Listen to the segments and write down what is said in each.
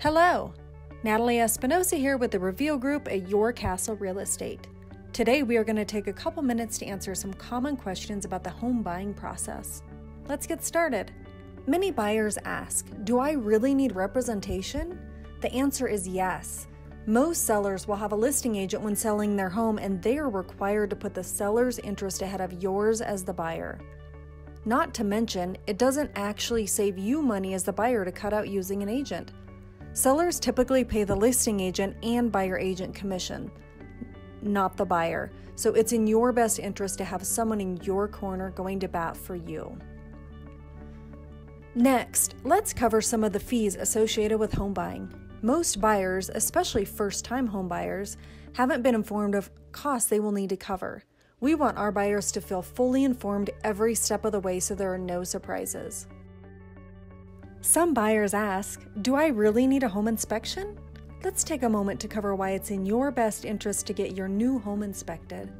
Hello, Natalie Espinosa here with the Reveal Group at Your Castle Real Estate. Today we are going to take a couple minutes to answer some common questions about the home buying process. Let's get started. Many buyers ask, Do I really need representation? The answer is yes. Most sellers will have a listing agent when selling their home, and they are required to put the seller's interest ahead of yours as the buyer. Not to mention, it doesn't actually save you money as the buyer to cut out using an agent. Sellers typically pay the listing agent and buyer agent commission, not the buyer, so it's in your best interest to have someone in your corner going to bat for you. Next, let's cover some of the fees associated with home buying. Most buyers, especially first time home buyers, haven't been informed of costs they will need to cover. We want our buyers to feel fully informed every step of the way so there are no surprises. Some buyers ask, Do I really need a home inspection? Let's take a moment to cover why it's in your best interest to get your new home inspected.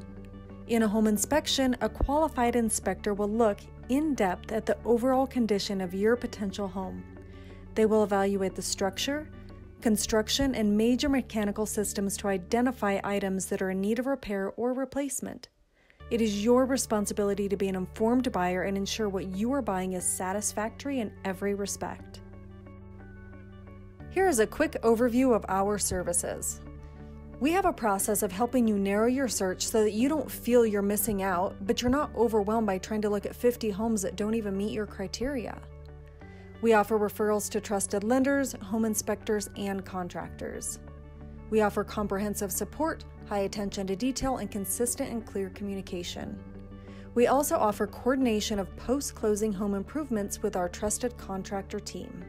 In a home inspection, a qualified inspector will look in depth at the overall condition of your potential home. They will evaluate the structure, construction, and major mechanical systems to identify items that are in need of repair or replacement. It is your responsibility to be an informed buyer and ensure what you are buying is satisfactory in every respect. Here is a quick overview of our services. We have a process of helping you narrow your search so that you don't feel you're missing out, but you're not overwhelmed by trying to look at 50 homes that don't even meet your criteria. We offer referrals to trusted lenders, home inspectors, and contractors. We offer comprehensive support, high attention to detail, and consistent and clear communication. We also offer coordination of post closing home improvements with our trusted contractor team.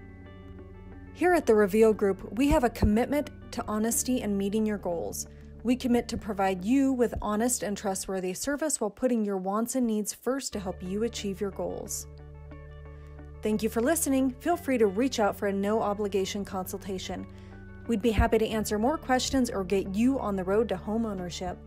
Here at the Reveal Group, we have a commitment to honesty and meeting your goals. We commit to provide you with honest and trustworthy service while putting your wants and needs first to help you achieve your goals. Thank you for listening. Feel free to reach out for a no obligation consultation. We'd be happy to answer more questions or get you on the road to home ownership.